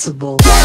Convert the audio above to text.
Possible.